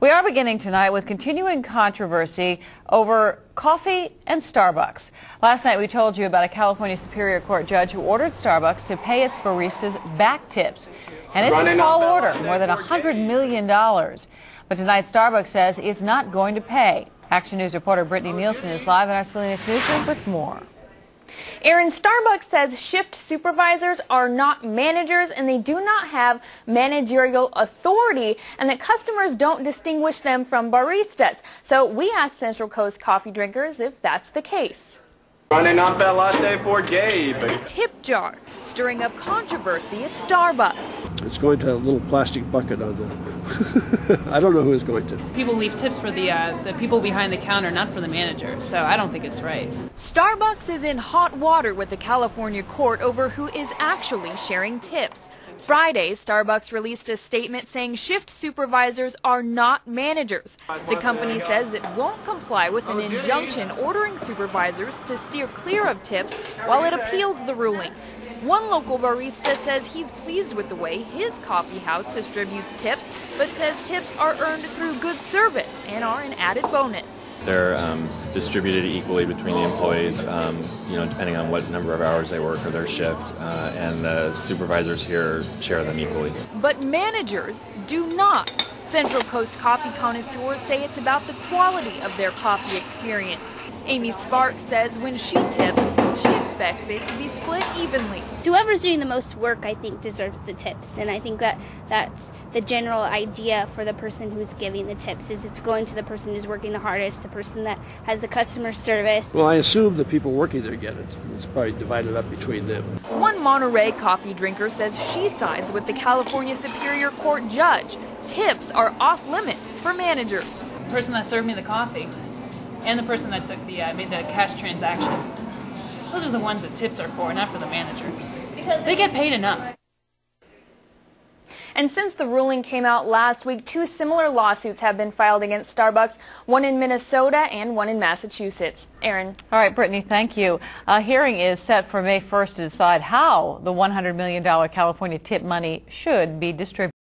We are beginning tonight with continuing controversy over coffee and Starbucks. Last night we told you about a California Superior Court judge who ordered Starbucks to pay its baristas back tips. And it's a tall order, more than $100 million. But tonight Starbucks says it's not going to pay. Action News reporter Brittany Nielsen is live in our Salinas newsroom with more. Aaron, Starbucks says shift supervisors are not managers and they do not have managerial authority and that customers don't distinguish them from baristas. So we asked Central Coast coffee drinkers if that's the case. Running up that latte for Gabe. The tip jar stirring up controversy at Starbucks. It's going to a little plastic bucket on the. I don't know who it's going to. People leave tips for the uh, the people behind the counter, not for the manager. So I don't think it's right. Starbucks is in hot water with the California court over who is actually sharing tips. Friday, Starbucks released a statement saying shift supervisors are not managers. The company says it won't comply with an injunction ordering supervisors to steer clear of tips while it appeals the ruling. One local barista says he's pleased with the way his coffee house distributes tips, but says tips are earned through good service and are an added bonus. They're um, distributed equally between the employees, um, you know, depending on what number of hours they work or their shift, uh, and the supervisors here share them equally. But managers do not. Central Coast coffee connoisseurs say it's about the quality of their coffee experience. Amy Sparks says when she tips, she expects it to be split evenly. So whoever's doing the most work, I think, deserves the tips, and I think that that's the general idea for the person who's giving the tips is it's going to the person who's working the hardest, the person that has the customer service. Well, I assume the people working there get it. It's probably divided up between them. One Monterey coffee drinker says she sides with the California Superior Court judge. Tips are off limits for managers. The person that served me the coffee and the person that took the uh, made the cash transaction. Those are the ones that tips are for, not for the manager. Because they get paid enough. And since the ruling came out last week, two similar lawsuits have been filed against Starbucks, one in Minnesota and one in Massachusetts. Aaron. All right, Brittany, thank you. A hearing is set for May 1st to decide how the $100 million California tip money should be distributed.